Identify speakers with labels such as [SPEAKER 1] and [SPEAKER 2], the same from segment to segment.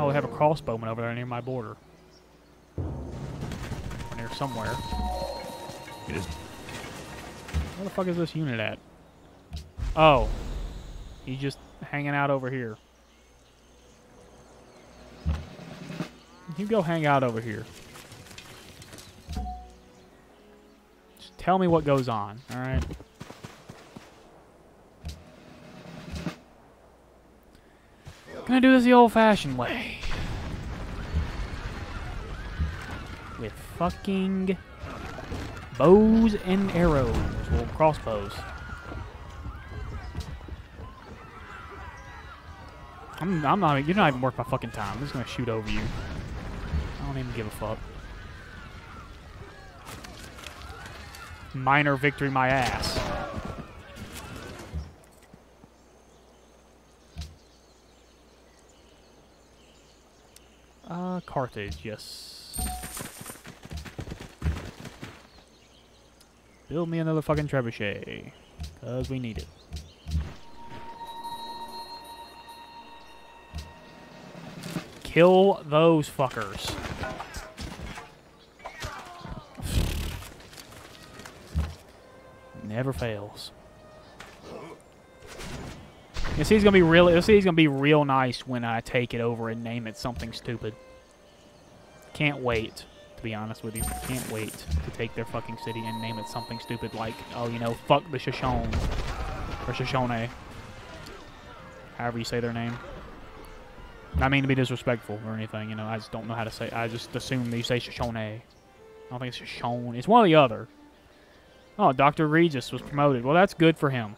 [SPEAKER 1] Oh, we have a crossbowman over there near my border. Near somewhere.
[SPEAKER 2] It is
[SPEAKER 1] Where the fuck is this unit at? Oh. He's just hanging out over here. You go hang out over here. Just tell me what goes on, alright? Gonna do this the old fashioned way. With fucking bows and arrows. Well, crossbows. I'm, I'm not. You're not even worth my fucking time. I'm just gonna shoot over you. I don't even give a fuck. Minor victory, my ass. Uh, Carthage, yes. Build me another fucking trebuchet. Because we need it. Kill those fuckers. Never fails. You see, he's gonna be real. You see, he's gonna be real nice when I take it over and name it something stupid. Can't wait, to be honest with you. Can't wait to take their fucking city and name it something stupid like, oh, you know, fuck the Shoshone or Shoshone. However you say their name. Not mean to be disrespectful or anything, you know. I just don't know how to say. I just assume you say Shoshone. I don't think it's Shoshone. It's one or the other. Oh, Dr. Regis was promoted. Well, that's good for him.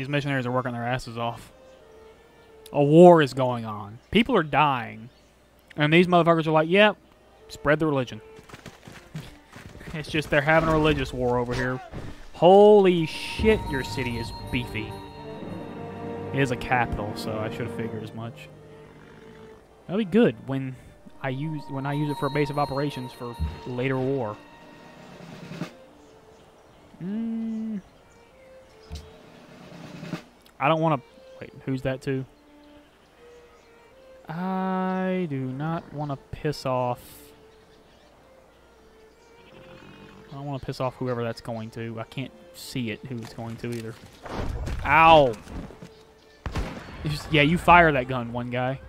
[SPEAKER 1] These missionaries are working their asses off. A war is going on. People are dying. And these motherfuckers are like, yep, spread the religion. It's just they're having a religious war over here. Holy shit, your city is beefy. It is a capital, so I should have figured as much. That'll be good when I use when I use it for a base of operations for later war. I don't want to. Wait, who's that to? I do not want to piss off. I don't want to piss off whoever that's going to. I can't see it who it's going to either. Ow! Just, yeah, you fire that gun, one guy.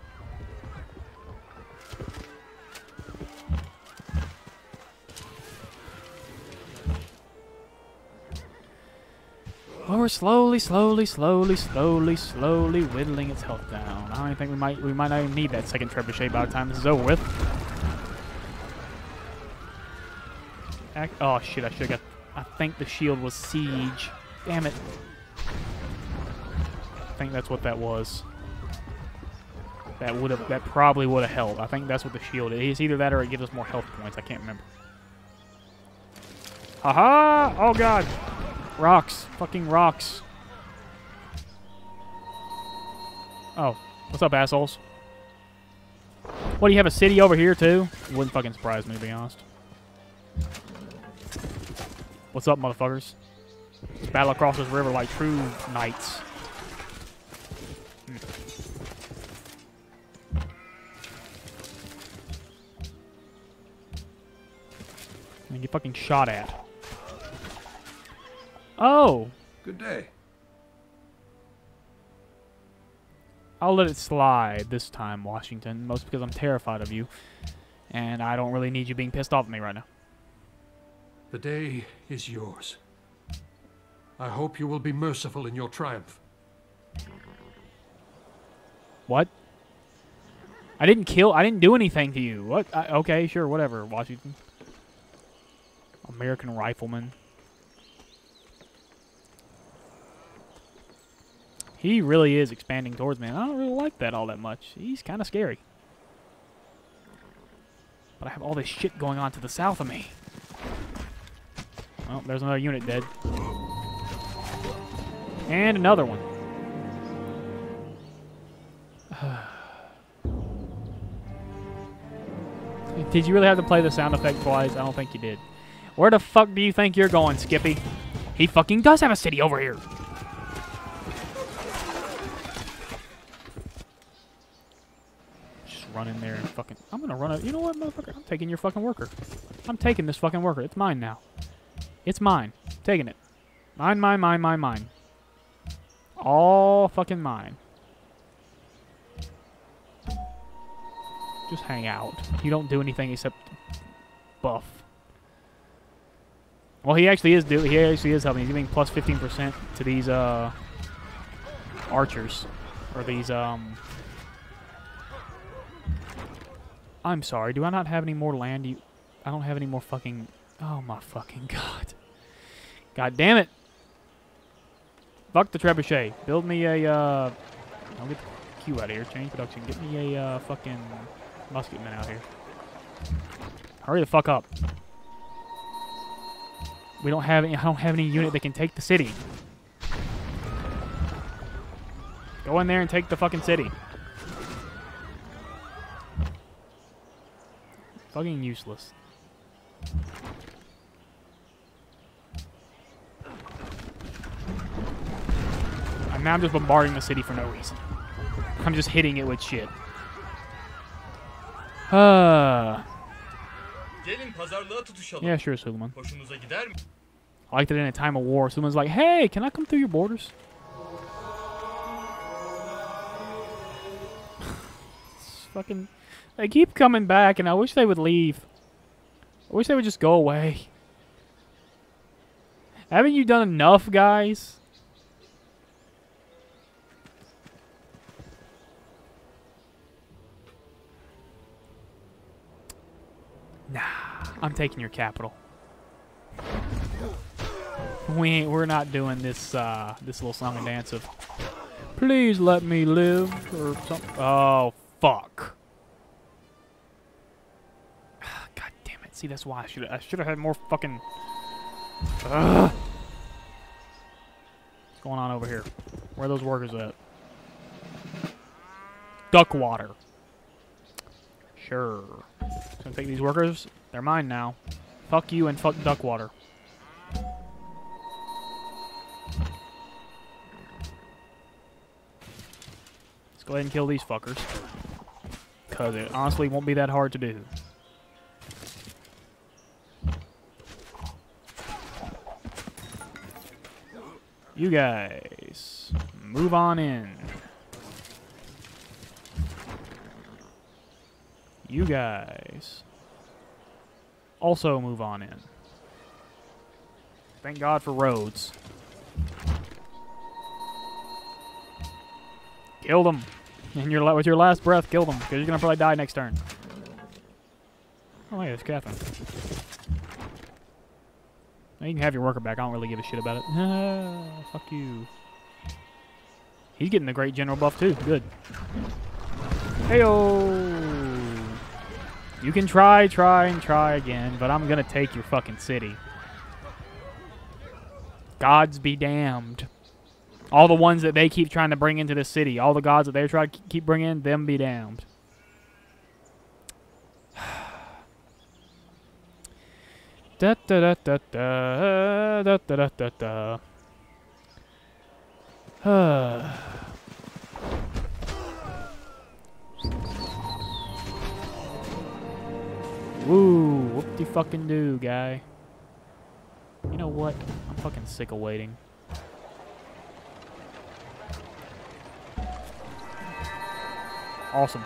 [SPEAKER 1] Oh, we're slowly, slowly, slowly, slowly, slowly whittling its health down. I don't even think we might we might not even need that second trebuchet by the time this is over with. Ac oh shit! I should have got. I think the shield was siege. Damn it! I think that's what that was. That would have. That probably would have helped. I think that's what the shield is. It's either that or it gives us more health points. I can't remember. Haha! Oh god! Rocks. Fucking rocks. Oh. What's up, assholes? What, do you have a city over here, too? Wouldn't fucking surprise me, to be honest. What's up, motherfuckers? Let's battle across this river like true knights. Hmm. And get fucking shot at. Oh!
[SPEAKER 2] good day.
[SPEAKER 1] I'll let it slide this time, Washington, most because I'm terrified of you. And I don't really need you being pissed off at me right now.
[SPEAKER 3] The day is yours. I hope you will be merciful in your triumph.
[SPEAKER 1] What? I didn't kill. I didn't do anything to you. What? I, okay, sure, whatever, Washington. American rifleman. He really is expanding towards me. I don't really like that all that much. He's kind of scary. But I have all this shit going on to the south of me. Well, there's another unit dead. And another one. Did you really have to play the sound effect twice? I don't think you did. Where the fuck do you think you're going, Skippy? He fucking does have a city over here. Run in there and fucking... I'm gonna run a... You know what, motherfucker? I'm taking your fucking worker. I'm taking this fucking worker. It's mine now. It's mine. taking it. Mine, mine, mine, mine, mine. All fucking mine. Just hang out. You don't do anything except buff. Well, he actually is do. He actually is helping. He's giving plus 15% to these uh archers or these um. I'm sorry. Do I not have any more land? You, I don't have any more fucking. Oh my fucking god. God damn it. Fuck the trebuchet. Build me a. Uh, I'll get the Q out of here. Change production. Get me a uh, fucking musketman out here. Hurry the fuck up. We don't have any, I don't have any unit that can take the city. Go in there and take the fucking city. Fucking useless. And now I'm just bombarding the city for no reason. I'm just hitting it with shit. Uh,
[SPEAKER 4] Gelin pazarlığa tutuşalım.
[SPEAKER 1] yeah, sure, Suleiman.
[SPEAKER 4] Hoşunuza gider mi?
[SPEAKER 1] I liked it in a time of war. Someone's like, hey, can I come through your borders? It's fucking. They keep coming back, and I wish they would leave. I wish they would just go away. Haven't you done enough, guys? Nah, I'm taking your capital. We we're not doing this uh, this little song and dance of please let me live or something. Oh fuck! See that's why I should I should have had more fucking. Ugh. What's going on over here? Where are those workers at? Duckwater. Sure. Gonna take these workers. They're mine now. Fuck you and fuck Duckwater. Let's go ahead and kill these fuckers. Because it honestly won't be that hard to do. You guys, move on in. You guys also move on in. Thank God for roads. Killed him. And your with your last breath, killed him because you're gonna probably die next turn. Oh, yeah, it's Catherine. Now you can have your worker back. I don't really give a shit about it. Fuck you. He's getting the great general buff too. Good. Heyo. You can try, try, and try again, but I'm gonna take your fucking city. Gods be damned. All the ones that they keep trying to bring into the city, all the gods that they're trying to keep bringing, them be damned. Da da da da da da da da da da. Ah. Woo, whoop de fucking do, guy. You know what? I'm fucking sick of waiting. Awesome.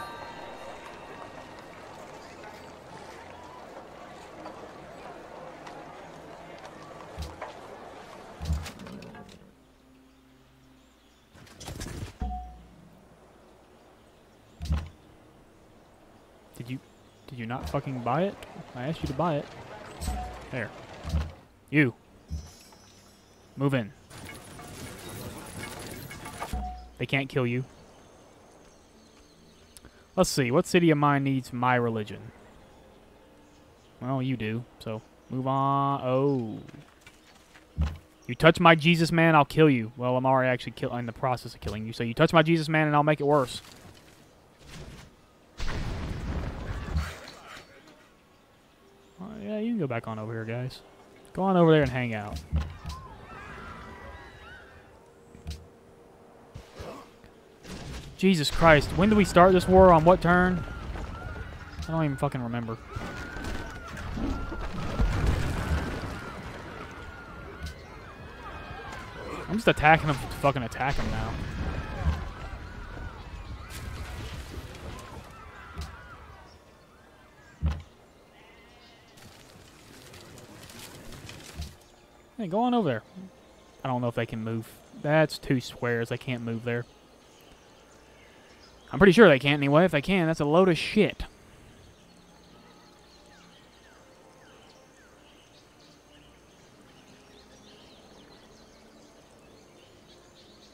[SPEAKER 1] Fucking buy it? I asked you to buy it. There. You. Move in. They can't kill you. Let's see. What city of mine needs my religion? Well, you do. So, move on. Oh. You touch my Jesus man, I'll kill you. Well, I'm already actually kill in the process of killing you. So you touch my Jesus man and I'll make it worse. Uh, yeah, you can go back on over here, guys. Go on over there and hang out. Jesus Christ. When did we start this war? On what turn? I don't even fucking remember. I'm just attacking him fucking attack him now. Hey, go on over there. I don't know if they can move. That's two squares. They can't move there. I'm pretty sure they can't anyway. If they can, that's a load of shit.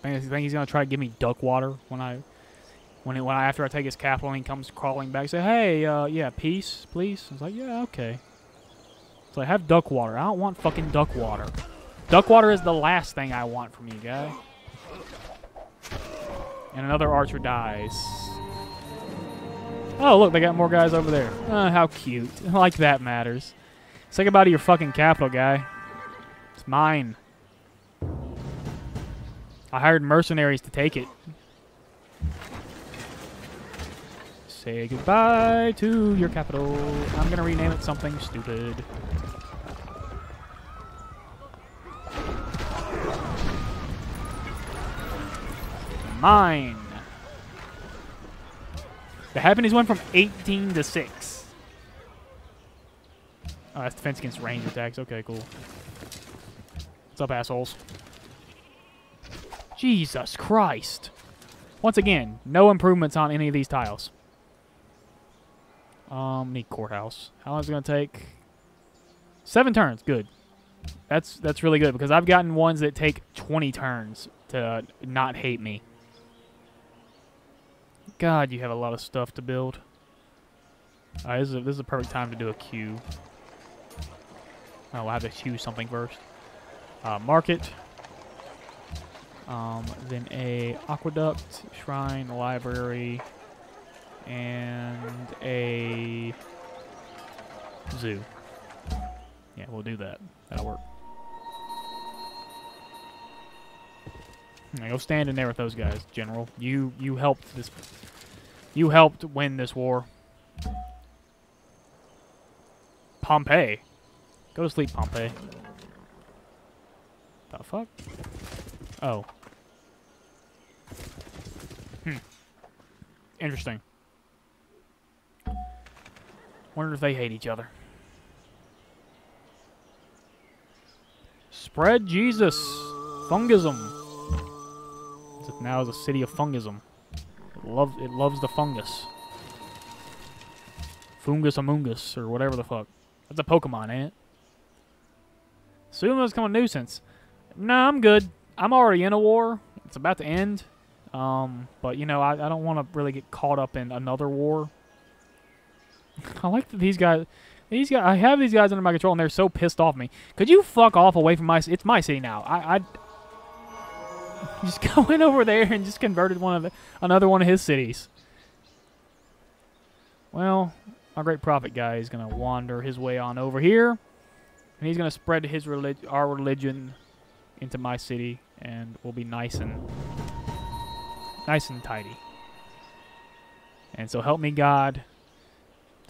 [SPEAKER 1] Think think he's gonna try to give me duck water when I, when it, when I, after I take his capital and he comes crawling back. Say, hey, uh, yeah, peace, please. I was like, yeah, okay. So I have duck water. I don't want fucking duck water. Duck water is the last thing I want from you, guy. And another archer dies. Oh, look, they got more guys over there. Oh, how cute. like that matters. Say goodbye to your fucking capital, guy. It's mine. I hired mercenaries to take it. Say goodbye to your capital. I'm gonna rename it something stupid. Mine. The Japanese went from 18 to 6. Oh, that's defense against range attacks. Okay, cool. What's up, assholes? Jesus Christ. Once again, no improvements on any of these tiles. Um, need courthouse. How long is it going to take? Seven turns. Good. That's that's really good because I've gotten ones that take 20 turns to not hate me. God, you have a lot of stuff to build. This, is a, this is a perfect time to do a queue. Oh, we'll have to choose something first. Uh, market. Um, then a aqueduct, shrine, library, and a zoo. Yeah, we'll do that. That'll work. Now go stand in there with those guys, General. You you helped this. You helped win this war. Pompey. Go to sleep, Pompey. The fuck? Oh. Hmm. Interesting. Wonder if they hate each other. Spread Jesus. Fungism. Now is a city of fungism. It loves it loves the fungus. Fungus amungus, or whatever the fuck. That's a Pokemon, ain't it? Suma's become a nuisance. Nah, I'm good. I'm already in a war. It's about to end. Um, but, you know, I, I don't want to really get caught up in another war. I like that these guys... These guys, I have these guys under my control, and they're so pissed off me. Could you fuck off away from my... It's my city now. I... I just went over there and just converted one of the, another one of his cities. Well, our great prophet guy is going to wander his way on over here. And he's going to spread his relig our religion into my city. And we'll be nice and nice and tidy. And so help me God.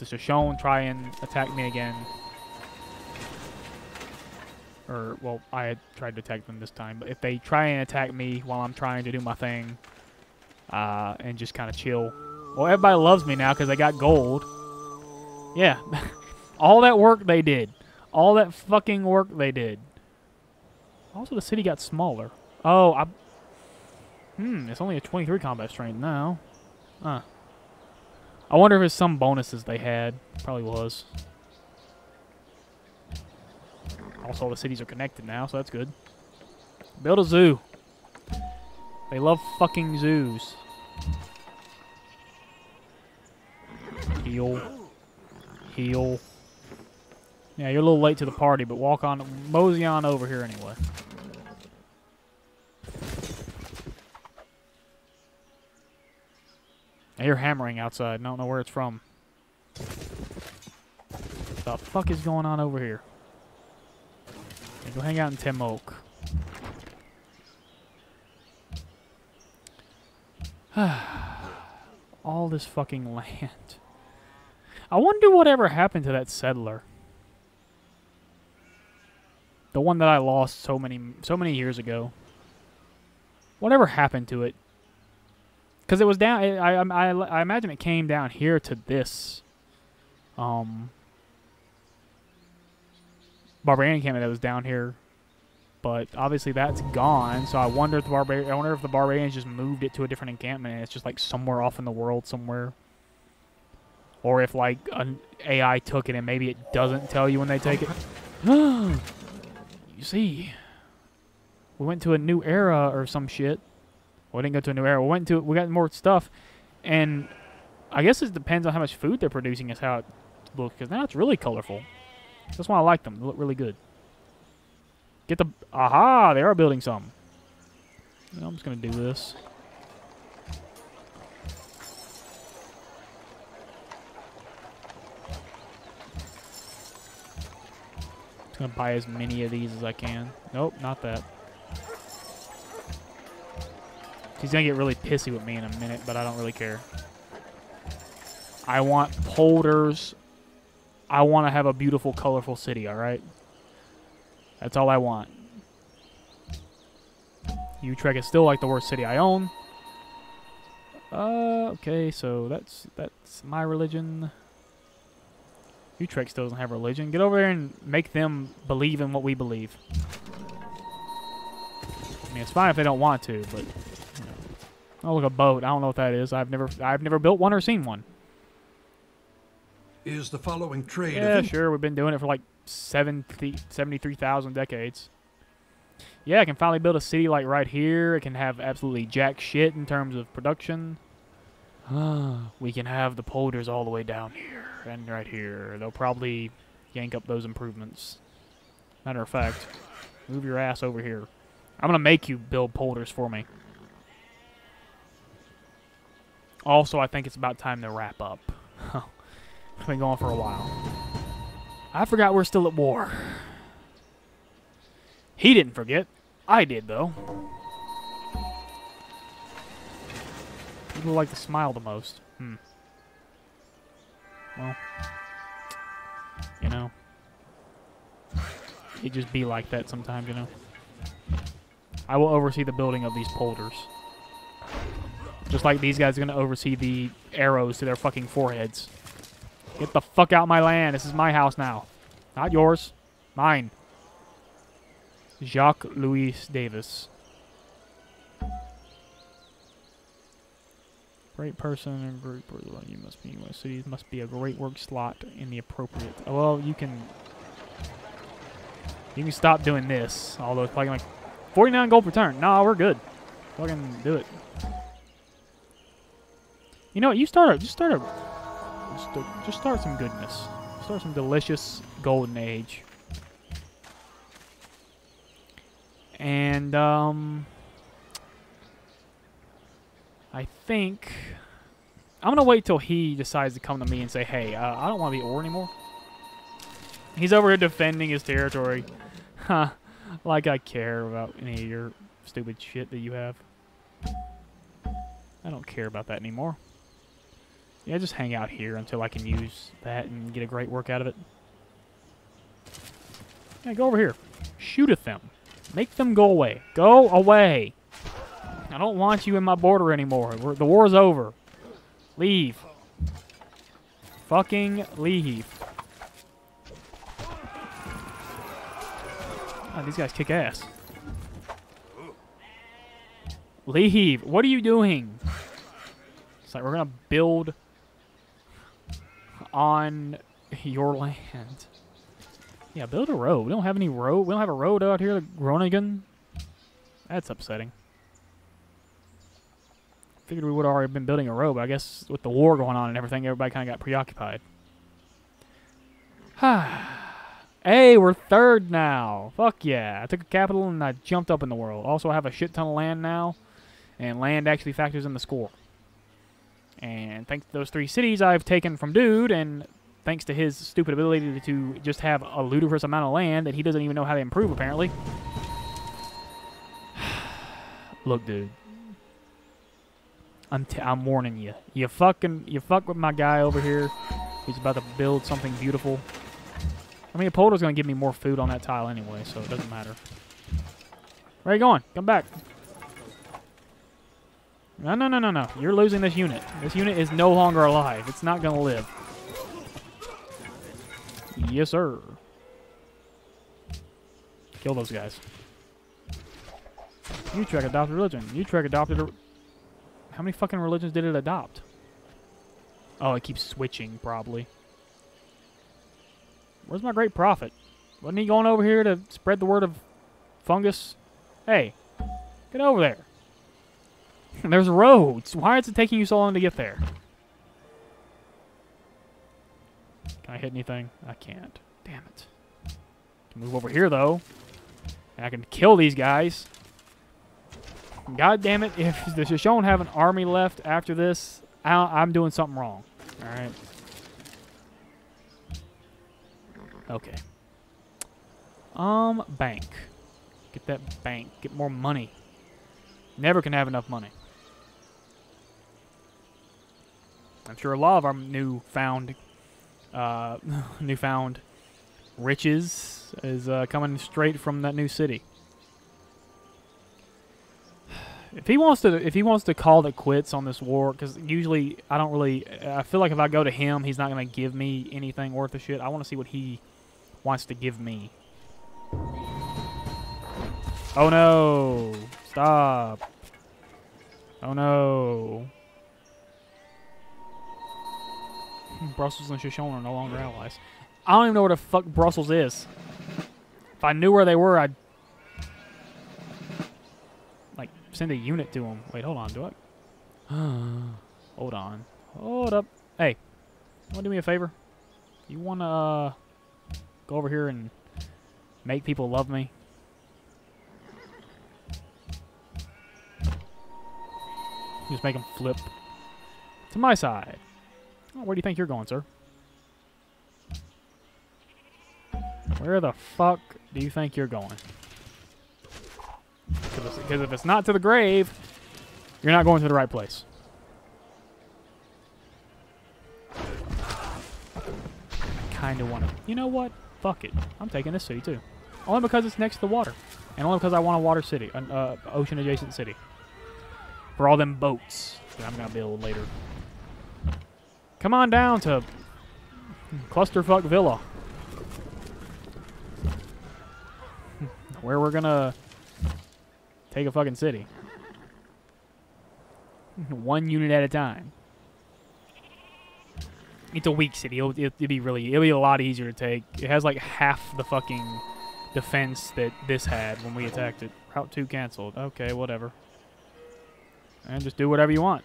[SPEAKER 1] Does Shoshone try and attack me again? Or, well, I had tried to attack them this time. But if they try and attack me while I'm trying to do my thing, uh, and just kind of chill. Well, everybody loves me now because I got gold. Yeah. All that work they did. All that fucking work they did. Also, the city got smaller. Oh, I... Hmm, it's only a 23 combat strength now. Huh. I wonder if it's some bonuses they had. Probably was. Also, the cities are connected now, so that's good. Build a zoo. They love fucking zoos. Heal. Heal. Yeah, you're a little late to the party, but walk on, mosey on over here anyway. I hear hammering outside. I don't know where it's from. What the fuck is going on over here? Go hang out in Tim Timok. All this fucking land. I wonder whatever happened to that settler. The one that I lost so many so many years ago. Whatever happened to it? Because it was down. I, I I I imagine it came down here to this. Um. Barbarian encampment that was down here, but obviously that's gone. So I wonder if the barbarian. I wonder if the barbarians just moved it to a different encampment. It's just like somewhere off in the world somewhere. Or if like an AI took it and maybe it doesn't tell you when they take it. you see, we went to a new era or some shit. Well, we didn't go to a new era. We went to we got more stuff, and I guess it depends on how much food they're producing. Is how it looks because now it's really colorful. That's why I like them. They look really good. Get the aha! They are building some. I'm just gonna do this. Just gonna buy as many of these as I can. Nope, not that. He's gonna get really pissy with me in a minute, but I don't really care. I want polders. I want to have a beautiful, colorful city, alright? That's all I want. Utrecht is still like the worst city I own. Uh, okay, so that's that's my religion. Utrecht still doesn't have religion. Get over there and make them believe in what we believe. I mean, it's fine if they don't want to, but. Oh, look a boat. I don't know what that is. I've never I've never built one or seen one.
[SPEAKER 3] Is the following trade
[SPEAKER 1] Yeah,
[SPEAKER 3] of
[SPEAKER 1] sure. We've been doing it for like 70 73,000 decades. Yeah, I can finally build a city like right here. It can have absolutely jack shit in terms of production. we can have the polders all the way down here and right here. They'll probably yank up those improvements. Matter of fact, move your ass over here. I'm going to make you build polders for me. Also, I think it's about time to wrap up. It's been going for a while. I forgot we're still at war. He didn't forget. I did, though. People like to smile the most. Hmm. Well, you know. It just be like that sometimes, you know. I will oversee the building of these polders. Just like these guys are going to oversee the arrows to their fucking foreheads. Get the fuck out my land. This is my house now. Not yours. Mine. Jacques Louis Davis. Great person and person. You must be so you must be a great work slot in the appropriate. Oh, well, you can you can stop doing this. Although it's probably like 49 gold per turn. Nah, we're good. Fucking do it. You know what? You start a just start a just, start some goodness. Start some delicious golden age. And, um... I think... I'm going to wait till he decides to come to me and say, hey, uh, I don't want to be ore anymore. He's over here defending his territory. Huh. like I care about any of your stupid shit that you have. I don't care about that anymore. Yeah, just hang out here until I can use that and get a great work out of it. Yeah, go over here. Shoot at them. Make them go away. Go away. I don't want you in my border anymore. We're, the war's over. Leave. Fucking leave. Oh, these guys kick ass. Leave. What are you doing? It's like we're going to build on your land. Yeah, build a road. We don't have any road. We don't have a road out here Groningen. That's upsetting. Figured we would have already been building a road, but I guess with the war going on and everything, everybody kind of got preoccupied. hey, we're third now. Fuck yeah. I took a capital and I jumped up in the world. Also, I have a shit ton of land now, and land actually factors in the score. And thanks to those three cities I've taken from Dude, and thanks to his stupid ability to, to just have a ludicrous amount of land that he doesn't even know how to improve, apparently. Look, dude. I'm, t- I'm warning you. You fucking you fuck with my guy over here. He's about to build something beautiful. I mean, a Polder's gonna give me more food on that tile anyway, so it doesn't matter. Where are you going? Come back. No, no, no, no, no. You're losing this unit. This unit is no longer alive. It's not gonna live. Yes, sir. Kill those guys. Utrecht adopted religion. Utrecht adopted a... How many fucking religions did it adopt? Oh, it keeps switching, probably. Where's my great prophet? Wasn't he going over here to spread the word of fungus? Hey, get over there. There's roads. Why is it taking you so long to get there? Can I hit anything? I can't. Damn it. Can move over here, though. And I can kill these guys. God damn it, if the Shoshone have an army left after this, I, I'm doing something wrong. Alright. Okay. Um, bank. Get that bank. Get more money. Never can have enough money. I'm sure a lot of our newfound, uh, newfound riches is uh, coming straight from that new city. If he wants to, if he wants to call it quits on this war, because usually I don't really, I feel like if I go to him, he's not gonna give me anything worth a shit. I want to see what he wants to give me. Oh no! Stop! Oh no! Brussels and Shoshone are no longer allies. I don't even know where the fuck Brussels is. If I knew where they were, I'd like send a unit to them. Wait, hold on. Do I? hold on. Hold up. Hey, you want to do me a favor? You want to uh, go over here and make people love me? Just make them flip to my side. Where do you think you're going, sir? Where the fuck do you think you're going? Because if it's not to the grave, you're not going to the right place. kind of want to. You know what? Fuck it. I'm taking this city too. Only because it's next to the water. And only because I want a water city, an uh, ocean adjacent city. For all them boats that I'm going to build later. Come on down to Clusterfuck Villa. Where we're to take a fucking city. One unit at a time. It's a weak city. It'll, it'll be really, it'll be a lot easier to take. It has like half the fucking defense that this had when we attacked it. Route 2 canceled. Okay, whatever. And just do whatever you want.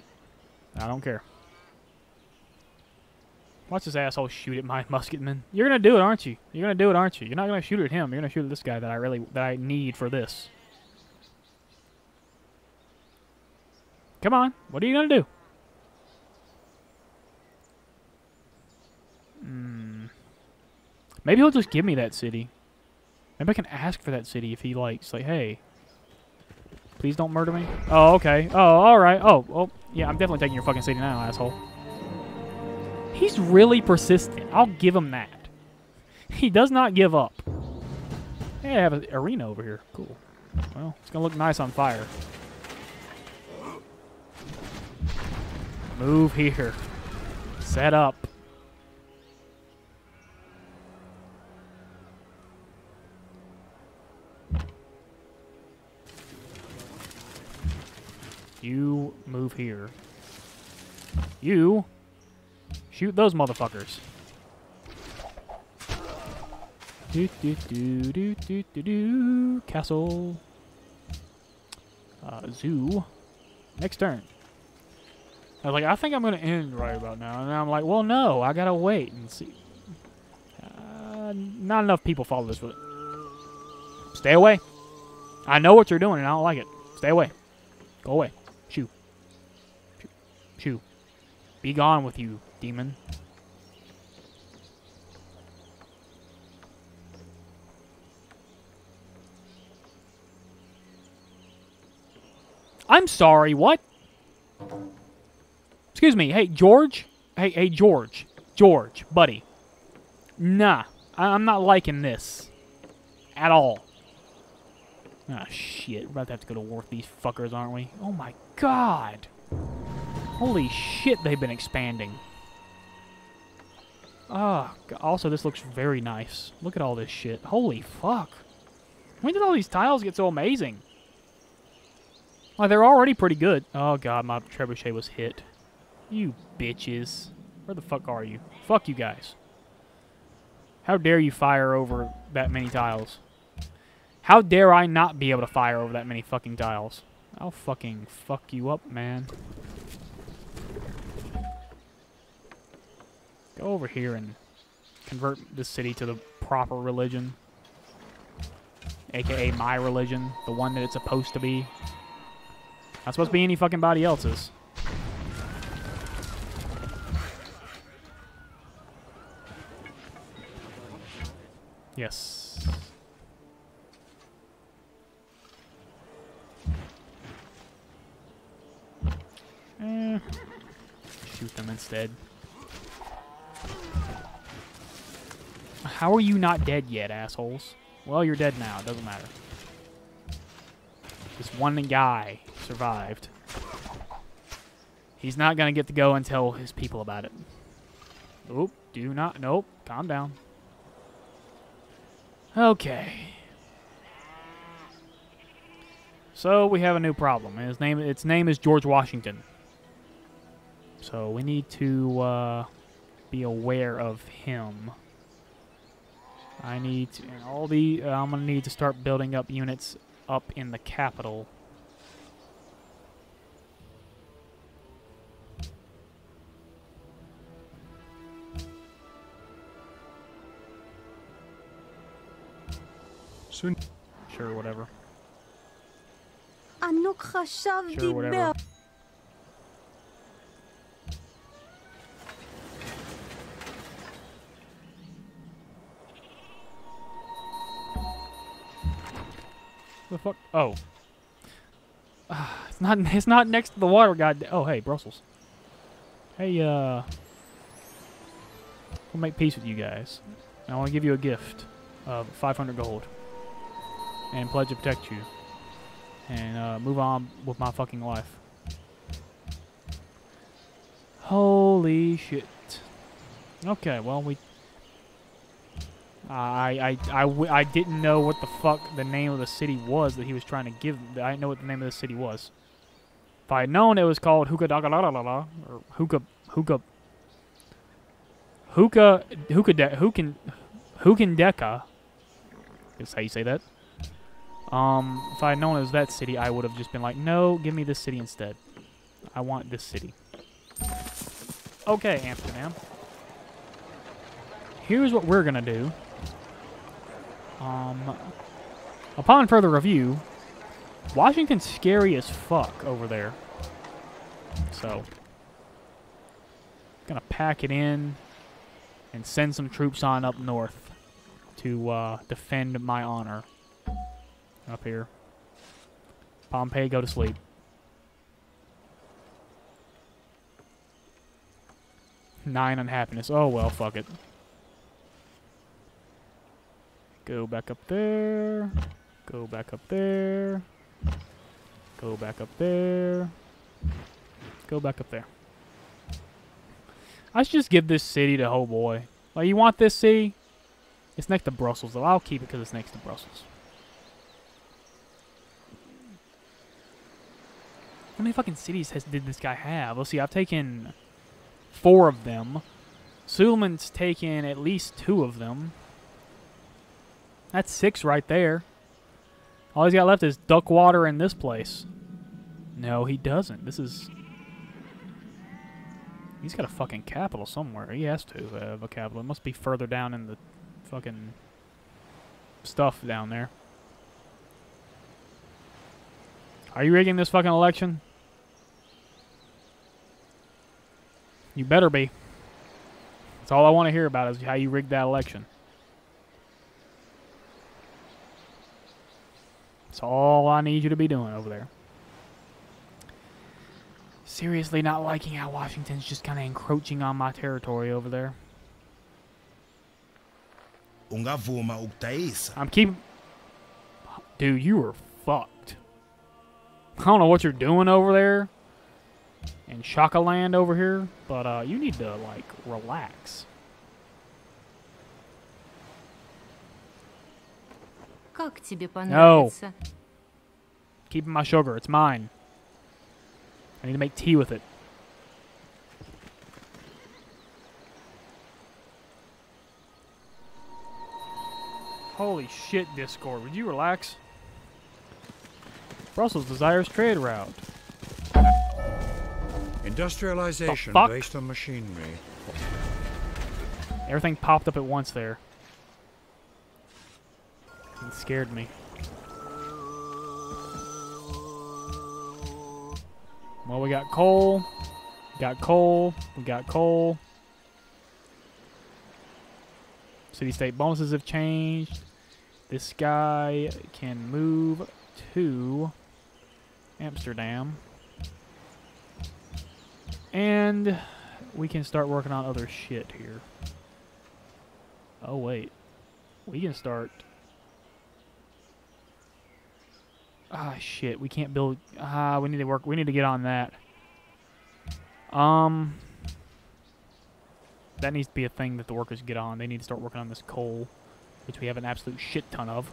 [SPEAKER 1] I don't care. Watch this asshole shoot at my musketman. You're gonna do it, aren't you? You're gonna do it, aren't you? You're not gonna shoot at him. You're gonna shoot at this guy that I really that I need for this. Come on. What are you gonna do? Hmm. Maybe he'll just give me that city. Maybe I can ask for that city if he likes. Like, hey, please don't murder me. Oh, okay. Oh, all right. Oh, oh, yeah. I'm definitely taking your fucking city now, asshole. He's really persistent. I'll give him that. He does not give up. Hey, I have an arena over here. Cool. Well, it's gonna look nice on fire. Move here. Set up. You move here. You shoot those motherfuckers. Do do do do do do do. Castle. Uh, zoo. Next turn. I was like, I think I'm gonna end right about now, and I'm like, well, no, I gotta wait and see. Uh, not enough people follow this. Really. Stay away. I know what you're doing, and I don't like it. Stay away. Go away. Shoo. Shoo. Shoo. Be gone with you, demon. I'm sorry, what? Excuse me. Hey, George? Hey, hey, George. George, buddy. Nah, I am not liking this. At all. Ah, oh, shit. We're about to have to go to war with these fuckers, aren't we? Oh my god. Holy shit, they've been expanding. Ah, g- also, this looks very nice. Look at all this shit. Holy fuck. When did all these tiles get so amazing? Like, they're already pretty good. Oh god, my trebuchet was hit. You bitches. Where the fuck are you? Fuck you guys. How dare you fire over that many tiles? How dare I not be able to fire over that many fucking tiles? I'll fucking fuck you up, man. Go over here and convert this city to the proper religion. AKA my religion. The one that it's supposed to be. Not supposed to be any fucking body else's. Yes. Eh, shoot them instead. How are you not dead yet, assholes? Well, you're dead now. It doesn't matter. This one guy survived. He's not going to get to go and tell his people about it. Oop, do not. Nope, calm down. Okay. So we have a new problem. His name its name is George Washington. So we need to uh, be aware of him. I need to, and all the, uh, I'm going to need to start building up units up in the capital.
[SPEAKER 3] Soon.
[SPEAKER 1] Sure, whatever. Sure, whatever. Fuck? Oh. Ah, it's not. It's not next to the water. God. Oh, hey, Brussels. Hey, uh. We'll make peace with you guys. And I want to give you a gift of 500 gold and pledge to protect you and uh, move on with my fucking life. Holy shit. Okay, well we. I I I w- I didn't know what the fuck the name of the city was that he was trying to give. I didn't know what the name of the city was. If I had known it was called Hookah Dagalalala or Hookah Hookah Hookah Hookah De- Hookin Hookendeka. Is how you say that. Um, if I had known it was that city, I would have just been like, no, give me this city instead. I want this city. Okay, Amsterdam. Here's what we're gonna do. Um, upon further review, Washington's scary as fuck over there. So, gonna pack it in and send some troops on up north to uh, defend my honor up here. Pompey, go to sleep. Nine unhappiness. Oh well, fuck it. Go back up there. Go back up there. Go back up there. Go back up there. I should just give this city to Oh Boy. Like, you want this city? It's next to Brussels, though. I'll keep it because it's next to Brussels. How many fucking cities has did this guy have? Let's see. I've taken four of them. Suleiman's taken at least two of them. That's six right there. All he's got left is duck water in this place. No, he doesn't. This is. He's got a fucking capital somewhere. He has to have a capital. It must be further down in the fucking stuff down there. Are you rigging this fucking election? You better be. That's all I want to hear about is how you rigged that election. That's all I need you to be doing over there. seriously not liking how Washington's just kind of encroaching on my territory over there. I'm keeping. Dude, you are fucked. I don't know what you're doing over there in Shaka Land over here, but uh, you need to like relax.
[SPEAKER 5] Как тебе понравится?
[SPEAKER 1] Keeping my sugar, it's mine. I need to make tea with it. Holy shit, Discord. Would you relax? Brussels desires trade route.
[SPEAKER 2] Industrialization
[SPEAKER 1] The fuck?
[SPEAKER 2] based on machinery.
[SPEAKER 1] Everything popped up at once there. It scared me. Well, we got coal. Got coal. We got coal. City state bonuses have changed. This guy can move to Amsterdam. And we can start working on other shit here. Oh, wait. We can start. Ah, shit. We can't build. Ah, we need to work. We need to get on that. Um. That needs to be a thing that the workers get on. They need to start working on this coal, which we have an absolute shit ton of.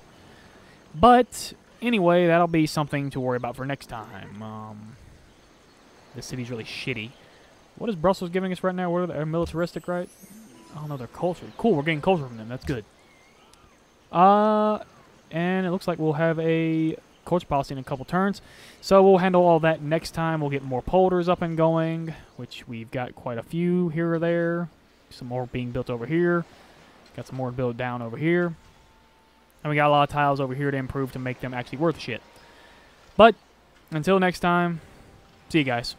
[SPEAKER 1] But anyway, that'll be something to worry about for next time. Um, the city's really shitty. What is Brussels giving us right now? What are they? Militaristic, right? Oh no, they're culture. Cool, we're getting culture from them. That's good. Uh, and it looks like we'll have a culture policy in a couple turns. So we'll handle all that next time. We'll get more polders up and going, which we've got quite a few here or there. Some more being built over here. Got some more built down over here. And we got a lot of tiles over here to improve to make them actually worth shit. But until next time, see you guys.